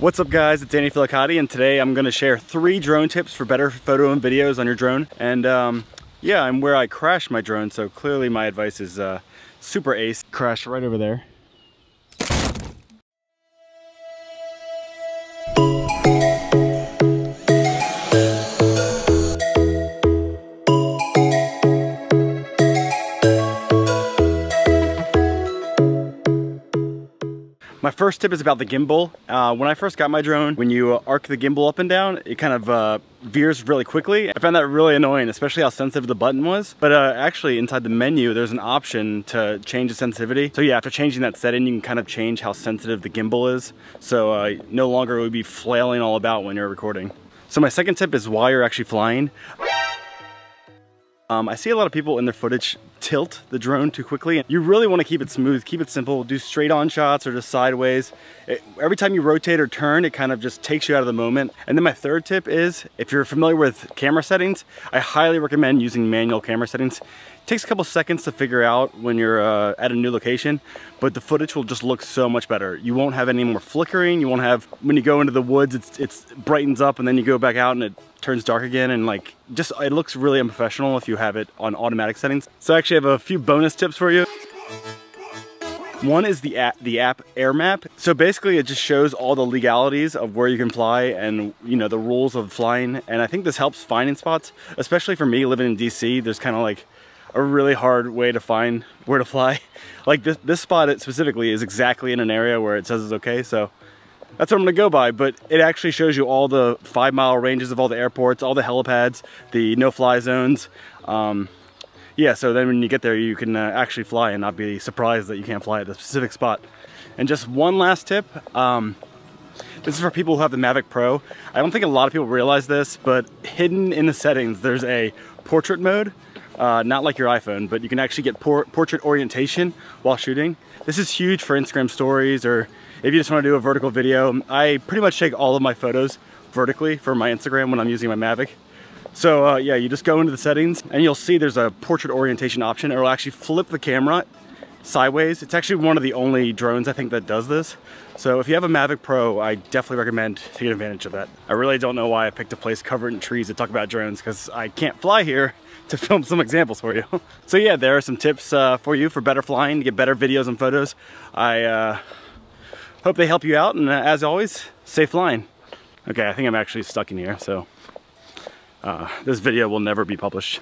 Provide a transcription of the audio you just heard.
What's up guys, it's Andy Feliciotti and today I'm gonna share three drone tips for better photo and videos on your drone. And um, yeah, I'm where I crashed my drone, so clearly my advice is uh, super ace. Crashed right over there. My first tip is about the gimbal. Uh, when I first got my drone, when you uh, arc the gimbal up and down, it kind of uh, veers really quickly. I found that really annoying, especially how sensitive the button was. But uh, actually inside the menu, there's an option to change the sensitivity. So yeah, after changing that setting, you can kind of change how sensitive the gimbal is. So uh, no longer it would be flailing all about when you're recording. So my second tip is while you're actually flying. Um, I see a lot of people in their footage tilt the drone too quickly. You really want to keep it smooth, keep it simple, do straight on shots or just sideways. It, every time you rotate or turn, it kind of just takes you out of the moment. And then my third tip is, if you're familiar with camera settings, I highly recommend using manual camera settings It takes a couple seconds to figure out when you're uh, at a new location, but the footage will just look so much better. You won't have any more flickering. You won't have, when you go into the woods, it's, it's brightens up and then you go back out and it turns dark again and like, just, it looks really unprofessional if you have it on automatic settings. So I actually have a few bonus tips for you. One is the app, the app AirMap. So basically it just shows all the legalities of where you can fly and you know the rules of flying. And I think this helps finding spots, especially for me living in DC. There's kind of like a really hard way to find where to fly. Like this, this spot specifically is exactly in an area where it says it's okay, so that's what I'm gonna go by, but it actually shows you all the five mile ranges of all the airports, all the helipads, the no-fly zones. Um, yeah, so then when you get there, you can uh, actually fly and not be surprised that you can't fly at the specific spot. And just one last tip, um, this is for people who have the Mavic Pro. I don't think a lot of people realize this, but hidden in the settings, there's a portrait mode uh, not like your iPhone, but you can actually get por portrait orientation while shooting. This is huge for Instagram stories or if you just want to do a vertical video. I pretty much take all of my photos vertically for my Instagram when I'm using my Mavic. So uh, yeah, you just go into the settings and you'll see there's a portrait orientation option. It'll actually flip the camera sideways. It's actually one of the only drones I think that does this. So if you have a Mavic Pro, I definitely recommend taking advantage of that. I really don't know why I picked a place covered in trees to talk about drones because I can't fly here to film some examples for you. so yeah, there are some tips uh, for you for better flying, to get better videos and photos. I uh, hope they help you out and uh, as always, safe flying. Okay, I think I'm actually stuck in here, so uh, this video will never be published.